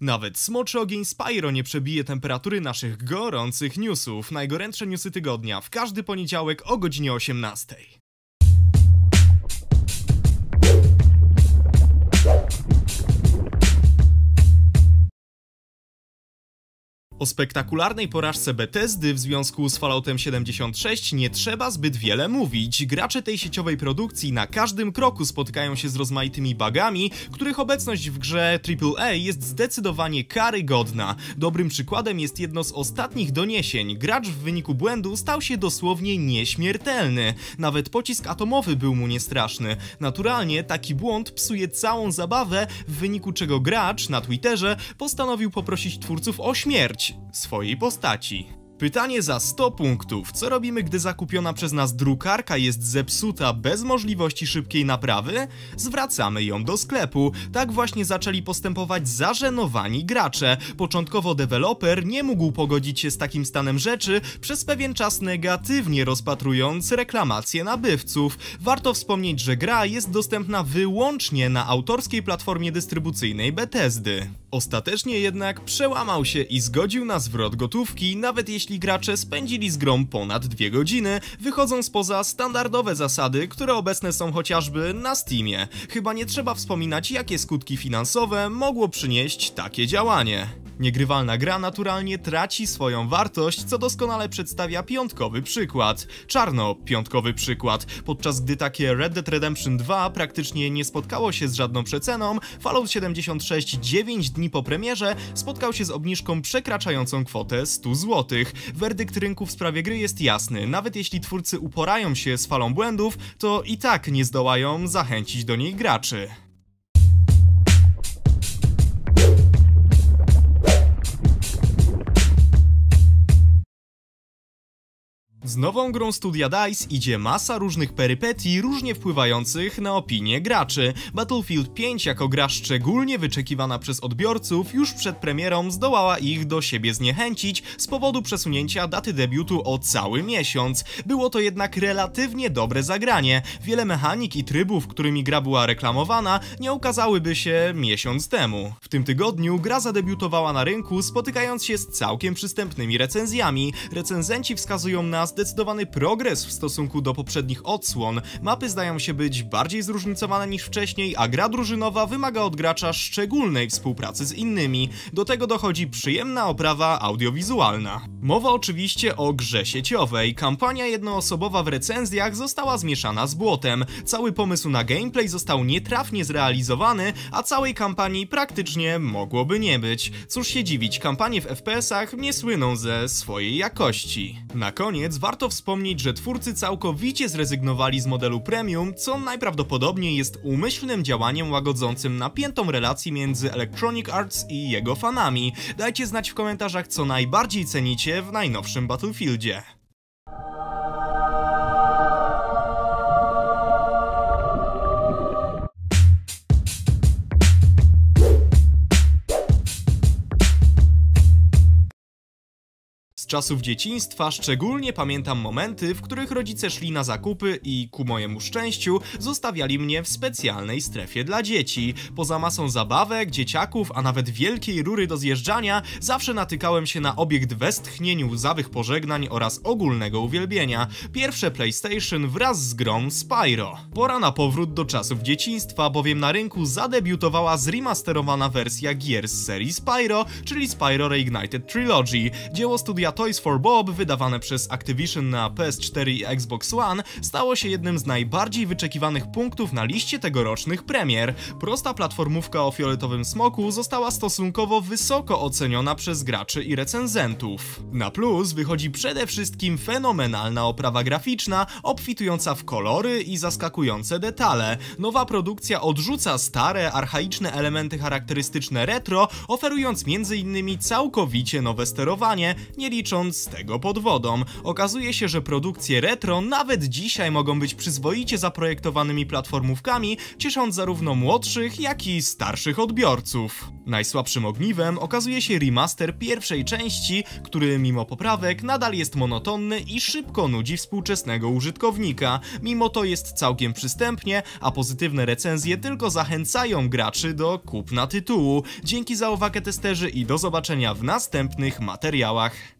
Nawet smoczy ogień Spyro nie przebije temperatury naszych gorących newsów. Najgorętsze newsy tygodnia w każdy poniedziałek o godzinie 18. O spektakularnej porażce Bethesdy w związku z Falloutem 76 nie trzeba zbyt wiele mówić. Gracze tej sieciowej produkcji na każdym kroku spotykają się z rozmaitymi bugami, których obecność w grze AAA jest zdecydowanie karygodna. Dobrym przykładem jest jedno z ostatnich doniesień. Gracz w wyniku błędu stał się dosłownie nieśmiertelny. Nawet pocisk atomowy był mu niestraszny. Naturalnie taki błąd psuje całą zabawę, w wyniku czego gracz na Twitterze postanowił poprosić twórców o śmierć swojej postaci. Pytanie za 100 punktów. Co robimy, gdy zakupiona przez nas drukarka jest zepsuta bez możliwości szybkiej naprawy? Zwracamy ją do sklepu. Tak właśnie zaczęli postępować zażenowani gracze. Początkowo deweloper nie mógł pogodzić się z takim stanem rzeczy, przez pewien czas negatywnie rozpatrując reklamacje nabywców. Warto wspomnieć, że gra jest dostępna wyłącznie na autorskiej platformie dystrybucyjnej Bethesdy. Ostatecznie jednak przełamał się i zgodził na zwrot gotówki, nawet jeśli gracze spędzili z grą ponad dwie godziny, wychodząc poza standardowe zasady, które obecne są chociażby na Steamie. Chyba nie trzeba wspominać, jakie skutki finansowe mogło przynieść takie działanie. Niegrywalna gra naturalnie traci swoją wartość, co doskonale przedstawia piątkowy przykład. Czarno piątkowy przykład. Podczas gdy takie Red Dead Redemption 2 praktycznie nie spotkało się z żadną przeceną, Fallout 76 9 dni po premierze spotkał się z obniżką przekraczającą kwotę 100 zł. Werdykt rynku w sprawie gry jest jasny. Nawet jeśli twórcy uporają się z falą błędów, to i tak nie zdołają zachęcić do niej graczy. Z nową grą studia DICE idzie masa różnych perypetii, różnie wpływających na opinię graczy. Battlefield 5 jako gra szczególnie wyczekiwana przez odbiorców już przed premierą zdołała ich do siebie zniechęcić z powodu przesunięcia daty debiutu o cały miesiąc. Było to jednak relatywnie dobre zagranie. Wiele mechanik i trybów, którymi gra była reklamowana, nie ukazałyby się miesiąc temu. W tym tygodniu gra zadebiutowała na rynku, spotykając się z całkiem przystępnymi recenzjami. Recenzenci wskazują na zdecydowany progres w stosunku do poprzednich odsłon. Mapy zdają się być bardziej zróżnicowane niż wcześniej, a gra drużynowa wymaga od gracza szczególnej współpracy z innymi. Do tego dochodzi przyjemna oprawa audiowizualna. Mowa oczywiście o grze sieciowej. Kampania jednoosobowa w recenzjach została zmieszana z błotem. Cały pomysł na gameplay został nietrafnie zrealizowany, a całej kampanii praktycznie mogłoby nie być. Cóż się dziwić, kampanie w FPS-ach nie słyną ze swojej jakości. Na koniec warto wspomnieć, że twórcy całkowicie zrezygnowali z modelu premium, co najprawdopodobniej jest umyślnym działaniem łagodzącym napiętą relację między Electronic Arts i jego fanami. Dajcie znać w komentarzach, co najbardziej cenicie w najnowszym Battlefieldzie. Czasów dzieciństwa szczególnie pamiętam momenty, w których rodzice szli na zakupy i ku mojemu szczęściu zostawiali mnie w specjalnej strefie dla dzieci. Poza masą zabawek, dzieciaków, a nawet wielkiej rury do zjeżdżania, zawsze natykałem się na obiekt westchnień łzawych pożegnań oraz ogólnego uwielbienia. Pierwsze PlayStation wraz z grą Spyro. Pora na powrót do czasów dzieciństwa, bowiem na rynku zadebiutowała zremasterowana wersja gier z serii Spyro, czyli Spyro Reignited Trilogy. Dzieło studia Toys for Bob, wydawane przez Activision na PS4 i Xbox One, stało się jednym z najbardziej wyczekiwanych punktów na liście tegorocznych premier. Prosta platformówka o fioletowym smoku została stosunkowo wysoko oceniona przez graczy i recenzentów. Na plus wychodzi przede wszystkim fenomenalna oprawa graficzna, obfitująca w kolory i zaskakujące detale. Nowa produkcja odrzuca stare, archaiczne elementy charakterystyczne retro, oferując m.in. całkowicie nowe sterowanie, nie licząc tańcząc z tego pod wodą. Okazuje się, że produkcje retro nawet dzisiaj mogą być przyzwoicie zaprojektowanymi platformówkami, ciesząc zarówno młodszych, jak i starszych odbiorców. Najsłabszym ogniwem okazuje się remaster pierwszej części, który mimo poprawek nadal jest monotonny i szybko nudzi współczesnego użytkownika. Mimo to jest całkiem przystępnie, a pozytywne recenzje tylko zachęcają graczy do kupna tytułu. Dzięki za uwagę testerzy i do zobaczenia w następnych materiałach.